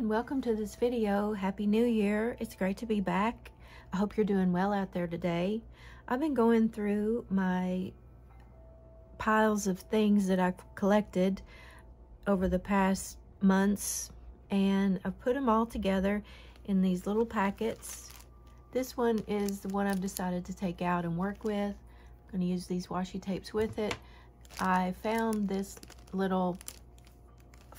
and welcome to this video. Happy New Year. It's great to be back. I hope you're doing well out there today. I've been going through my piles of things that I've collected over the past months and I've put them all together in these little packets. This one is the one I've decided to take out and work with. I'm going to use these washi tapes with it. I found this little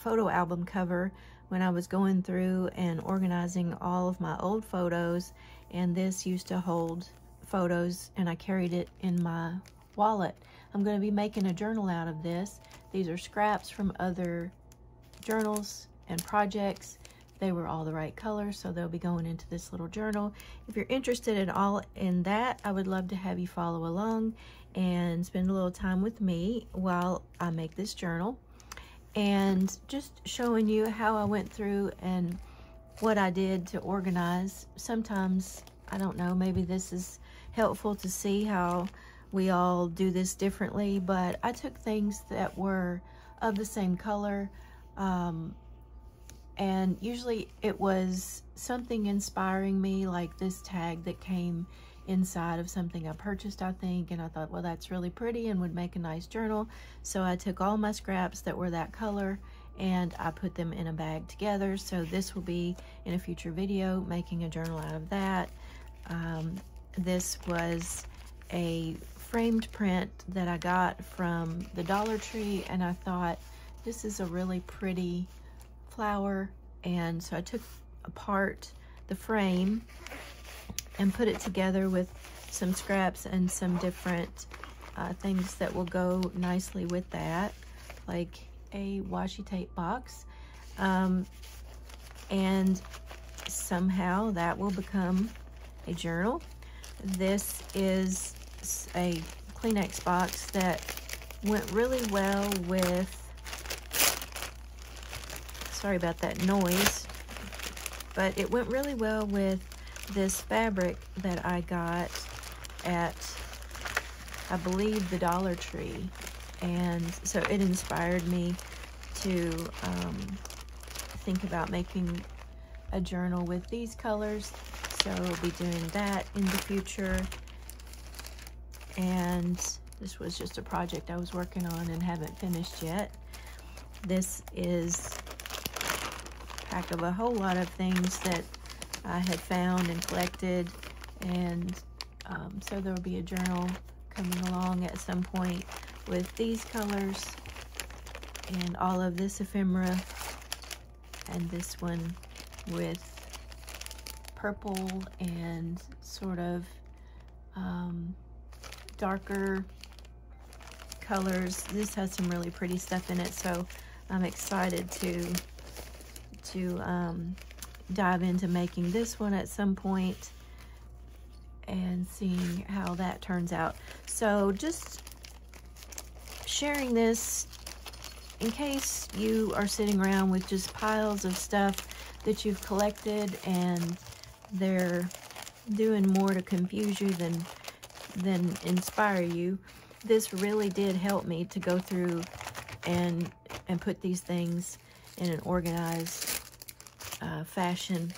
photo album cover when I was going through and organizing all of my old photos and this used to hold photos and I carried it in my wallet. I'm going to be making a journal out of this. These are scraps from other journals and projects. They were all the right colors, so they'll be going into this little journal. If you're interested at all in that, I would love to have you follow along and spend a little time with me while I make this journal and just showing you how I went through and what I did to organize. Sometimes, I don't know, maybe this is helpful to see how we all do this differently, but I took things that were of the same color, um, and usually it was something inspiring me, like this tag that came inside of something I purchased, I think, and I thought, well, that's really pretty and would make a nice journal. So I took all my scraps that were that color and I put them in a bag together. So this will be in a future video, making a journal out of that. Um, this was a framed print that I got from the Dollar Tree and I thought this is a really pretty flower and so I took apart the frame and put it together with some scraps and some different uh, things that will go nicely with that, like a washi tape box. Um, and somehow that will become a journal. This is a Kleenex box that went really well with, sorry about that noise, but it went really well with this fabric that I got at, I believe, the Dollar Tree. And so it inspired me to um, think about making a journal with these colors. So we'll be doing that in the future. And this was just a project I was working on and haven't finished yet. This is a pack of a whole lot of things that I had found and collected. And um, so there will be a journal coming along at some point with these colors and all of this ephemera and this one with purple and sort of um, darker colors. This has some really pretty stuff in it, so I'm excited to to um, dive into making this one at some point and seeing how that turns out. So just sharing this in case you are sitting around with just piles of stuff that you've collected and they're doing more to confuse you than than inspire you. This really did help me to go through and and put these things in an organized uh, fashion.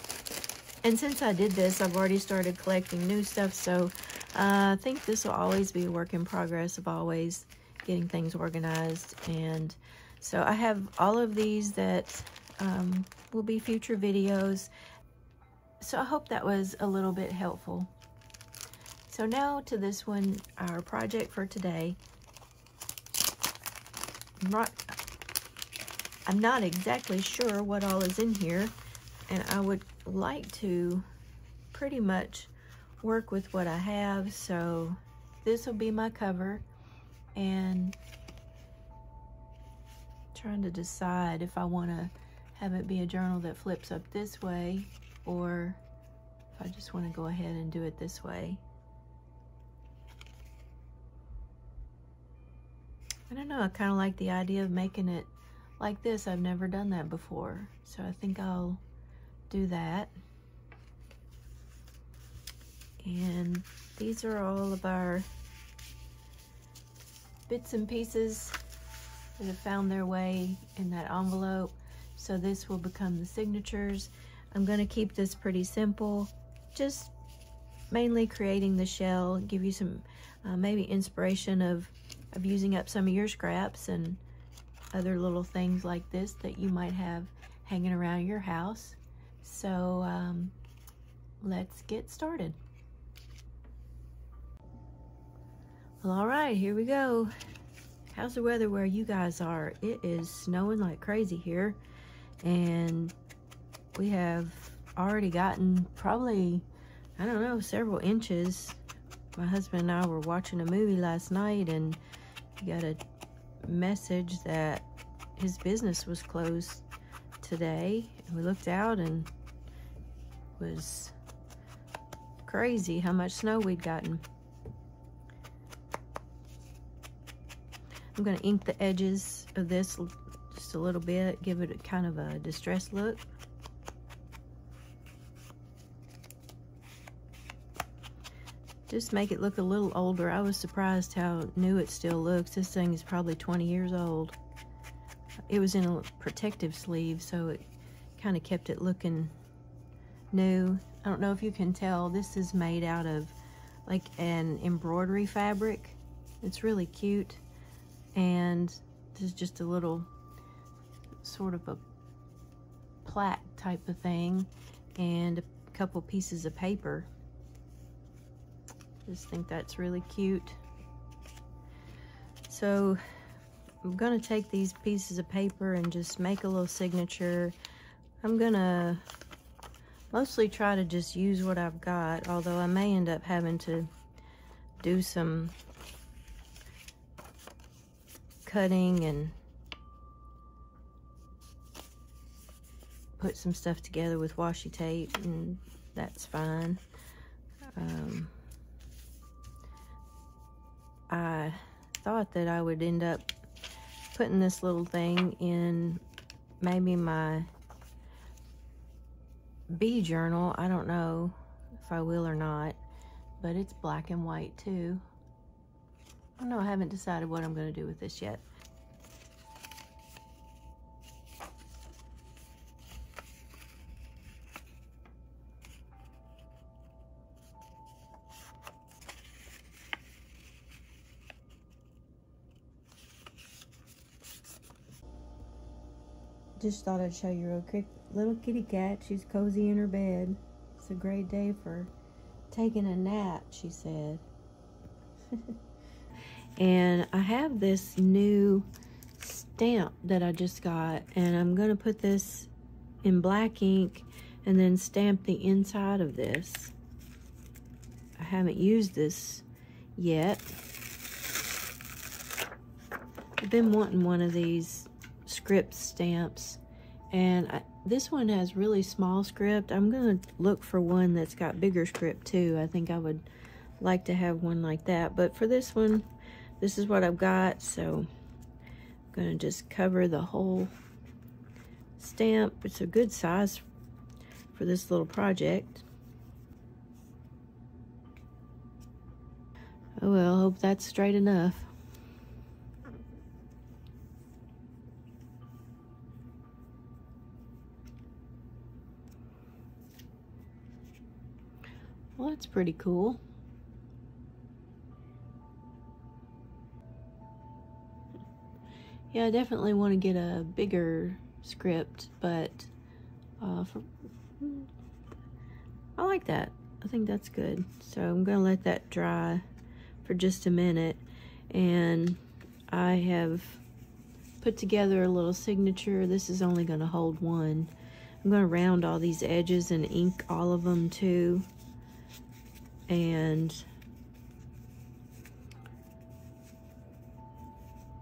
And since I did this, I've already started collecting new stuff, so uh, I think this will always be a work in progress of always getting things organized. And so I have all of these that um, will be future videos. So I hope that was a little bit helpful. So now to this one, our project for today. I'm not, I'm not exactly sure what all is in here and I would like to pretty much work with what I have so this will be my cover and trying to decide if I want to have it be a journal that flips up this way or if I just want to go ahead and do it this way. I don't know, I kind of like the idea of making it like this. I've never done that before, so I think I'll do that. And these are all of our bits and pieces that have found their way in that envelope. So this will become the signatures. I'm gonna keep this pretty simple, just mainly creating the shell, give you some uh, maybe inspiration of, of using up some of your scraps and other little things like this that you might have hanging around your house. So um, let's get started. Well, all right, here we go. How's the weather where you guys are? It is snowing like crazy here. And we have already gotten probably, I don't know, several inches. My husband and I were watching a movie last night and he got a message that his business was closed today. And we looked out and was crazy how much snow we'd gotten. I'm going to ink the edges of this just a little bit, give it a kind of a distressed look. Just make it look a little older. I was surprised how new it still looks. This thing is probably 20 years old. It was in a protective sleeve, so it kind of kept it looking new. I don't know if you can tell, this is made out of like an embroidery fabric. It's really cute. And this is just a little sort of a plaque type of thing and a couple pieces of paper. Just think that's really cute. So I'm gonna take these pieces of paper and just make a little signature. I'm gonna mostly try to just use what I've got, although I may end up having to do some cutting and put some stuff together with washi tape and that's fine. Um, I thought that I would end up putting this little thing in maybe my bee journal. I don't know if I will or not, but it's black and white too. I know, I haven't decided what I'm going to do with this yet. just thought I'd show you real quick. Little kitty cat, she's cozy in her bed. It's a great day for taking a nap, she said. and I have this new stamp that I just got, and I'm going to put this in black ink and then stamp the inside of this. I haven't used this yet. I've been wanting one of these script stamps and I, this one has really small script. I'm going to look for one that's got bigger script too. I think I would like to have one like that. But for this one, this is what I've got. So I'm going to just cover the whole stamp. It's a good size for this little project. Oh well, hope that's straight enough. Well, that's pretty cool. Yeah, I definitely want to get a bigger script, but uh, for, I like that. I think that's good. So I'm going to let that dry for just a minute. And I have put together a little signature. This is only going to hold one. I'm going to round all these edges and ink all of them too and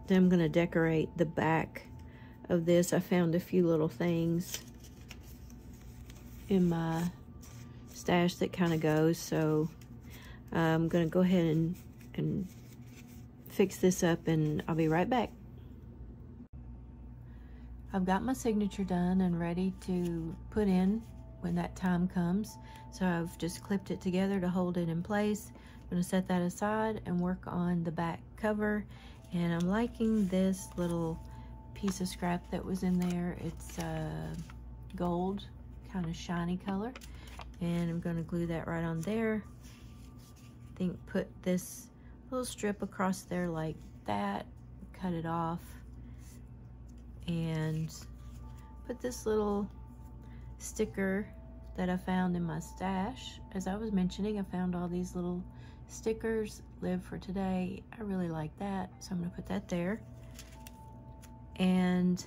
then I'm going to decorate the back of this. I found a few little things in my stash that kind of goes, so uh, I'm going to go ahead and, and fix this up and I'll be right back. I've got my signature done and ready to put in when that time comes. So I've just clipped it together to hold it in place. I'm gonna set that aside and work on the back cover. And I'm liking this little piece of scrap that was in there. It's uh, gold, kind of shiny color. And I'm going to glue that right on there. I think put this little strip across there like that. Cut it off. And put this little sticker that I found in my stash. As I was mentioning, I found all these little stickers, live for today. I really like that, so I'm gonna put that there. And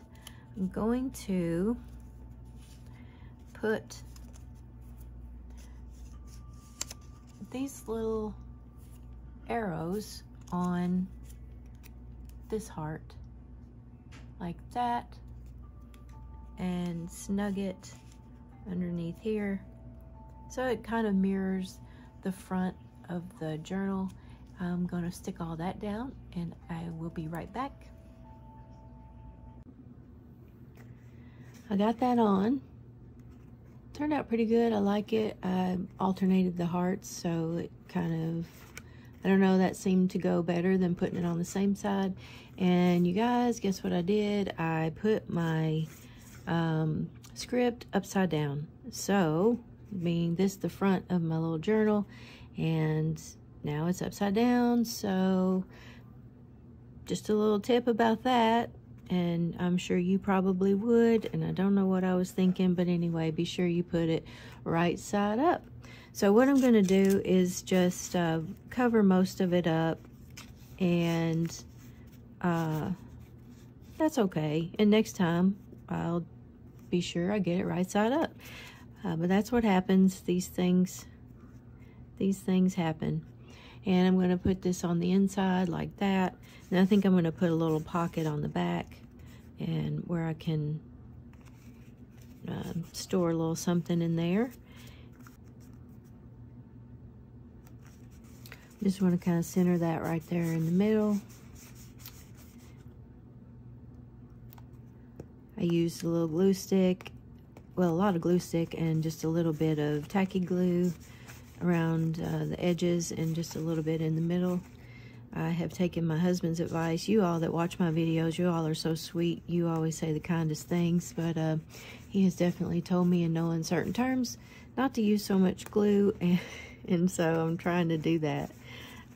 I'm going to put these little arrows on this heart like that and snug it underneath here. So it kind of mirrors the front of the journal. I'm going to stick all that down and I will be right back. I got that on. Turned out pretty good. I like it. I alternated the hearts so it kind of I don't know that seemed to go better than putting it on the same side. And you guys guess what I did? I put my um, script upside down. So, being this the front of my little journal, and now it's upside down. So, just a little tip about that. And I'm sure you probably would. And I don't know what I was thinking, but anyway, be sure you put it right side up. So, what I'm going to do is just uh, cover most of it up, and uh, that's okay. And next time, I'll be sure I get it right side up. Uh, but that's what happens. These things, these things happen. And I'm going to put this on the inside like that. And I think I'm going to put a little pocket on the back and where I can uh, store a little something in there. Just want to kind of center that right there in the middle. I used a little glue stick, well, a lot of glue stick and just a little bit of tacky glue around uh, the edges and just a little bit in the middle. I have taken my husband's advice. You all that watch my videos, you all are so sweet. You always say the kindest things, but uh, he has definitely told me in no uncertain terms not to use so much glue, and, and so I'm trying to do that.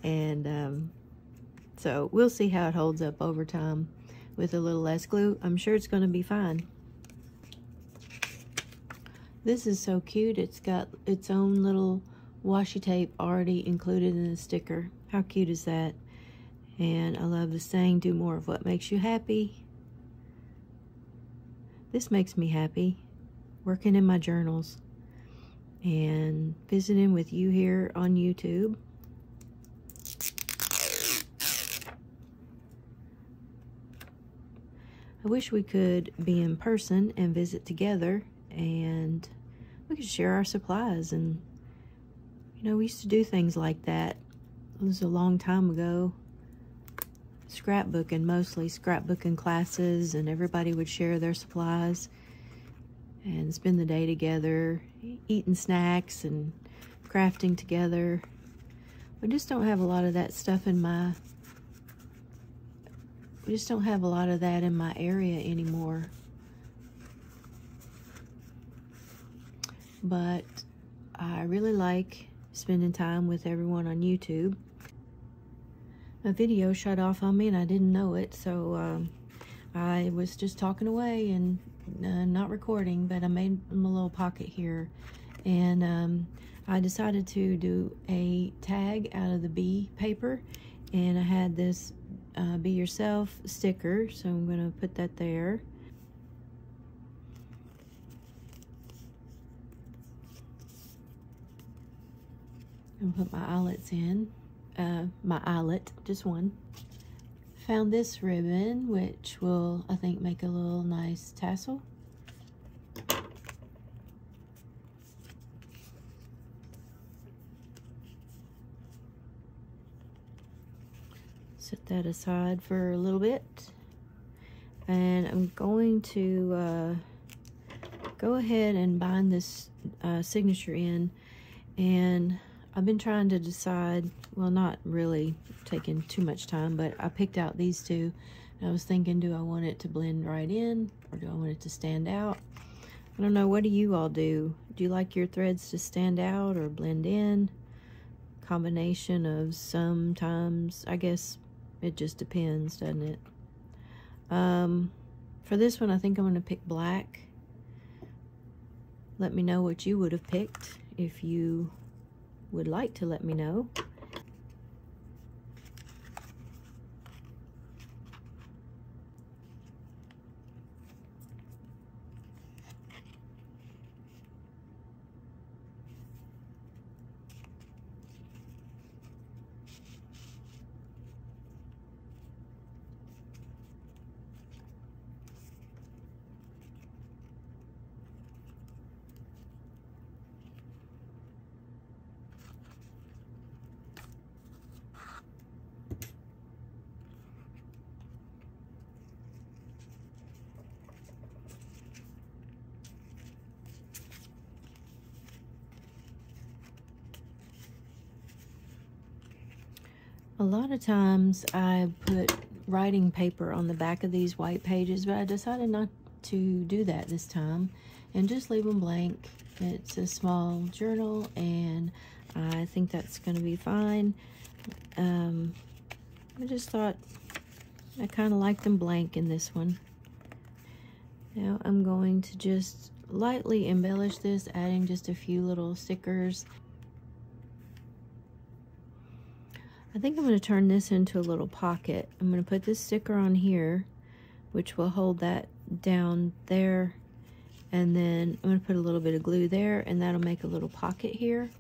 And um, so we'll see how it holds up over time with a little less glue. I'm sure it's going to be fine. This is so cute. It's got its own little washi tape already included in the sticker. How cute is that? And I love the saying, do more of what makes you happy. This makes me happy. Working in my journals and visiting with you here on YouTube. I wish we could be in person and visit together and we could share our supplies and you know we used to do things like that. It was a long time ago. Scrapbooking mostly scrapbooking classes and everybody would share their supplies and spend the day together eating snacks and crafting together. We just don't have a lot of that stuff in my we just don't have a lot of that in my area anymore. But I really like spending time with everyone on YouTube. My video shut off on me and I didn't know it, so um, I was just talking away and uh, not recording, but I made a little pocket here. And um, I decided to do a tag out of the B paper and I had this uh, Be Yourself sticker, so I'm going to put that there. And put my eyelets in, uh, my eyelet, just one. Found this ribbon, which will, I think, make a little nice tassel. set that aside for a little bit. And I'm going to uh, go ahead and bind this uh, signature in. And I've been trying to decide, well, not really taking too much time, but I picked out these two I was thinking, do I want it to blend right in or do I want it to stand out? I don't know, what do you all do? Do you like your threads to stand out or blend in? Combination of sometimes, I guess it just depends, doesn't it? Um, for this one, I think I'm going to pick black. Let me know what you would have picked if you would like to let me know. A lot of times I put writing paper on the back of these white pages, but I decided not to do that this time and just leave them blank. It's a small journal and I think that's going to be fine. Um, I just thought I kind of like them blank in this one. Now I'm going to just lightly embellish this, adding just a few little stickers I think I'm going to turn this into a little pocket. I'm going to put this sticker on here, which will hold that down there. And then I'm going to put a little bit of glue there, and that'll make a little pocket here.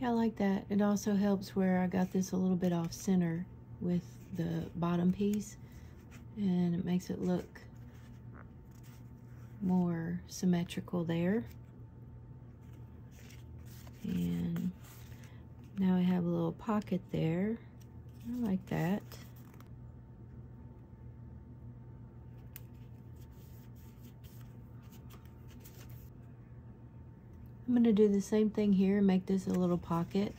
Yeah, I like that. It also helps where I got this a little bit off center with the bottom piece. And it makes it look more symmetrical there. And now I have a little pocket there. I like that. I'm going to do the same thing here and make this a little pocket.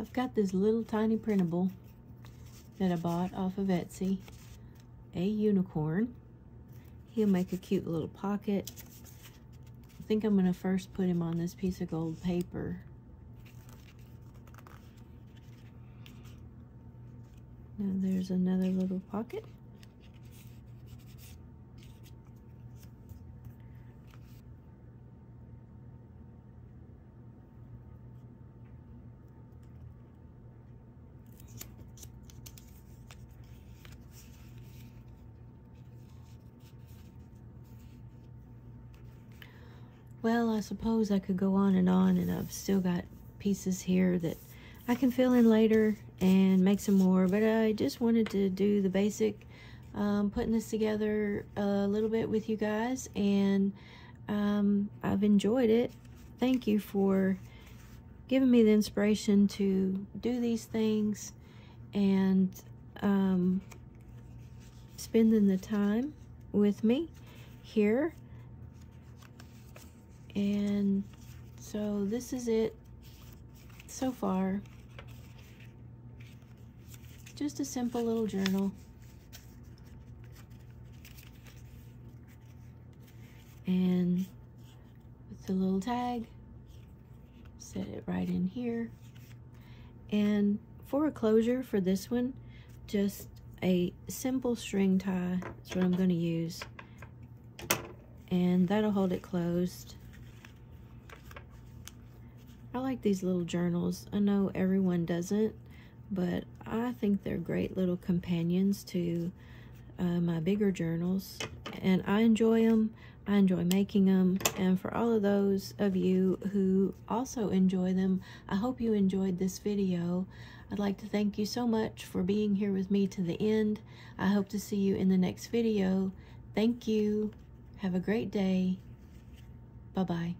I've got this little tiny printable that I bought off of Etsy, a unicorn. He'll make a cute little pocket. I think I'm to first put him on this piece of gold paper. Now there's another little pocket. Well, I suppose I could go on and on, and I've still got pieces here that I can fill in later and make some more, but I just wanted to do the basic um, putting this together a little bit with you guys, and um, I've enjoyed it. Thank you for giving me the inspiration to do these things and um, spending the time with me here and so this is it so far. Just a simple little journal. And with the little tag, set it right in here. And for a closure for this one, just a simple string tie. is what I'm going to use. And that'll hold it closed. I like these little journals. I know everyone doesn't, but I think they're great little companions to uh, my bigger journals. And I enjoy them. I enjoy making them. And for all of those of you who also enjoy them, I hope you enjoyed this video. I'd like to thank you so much for being here with me to the end. I hope to see you in the next video. Thank you. Have a great day. Bye-bye.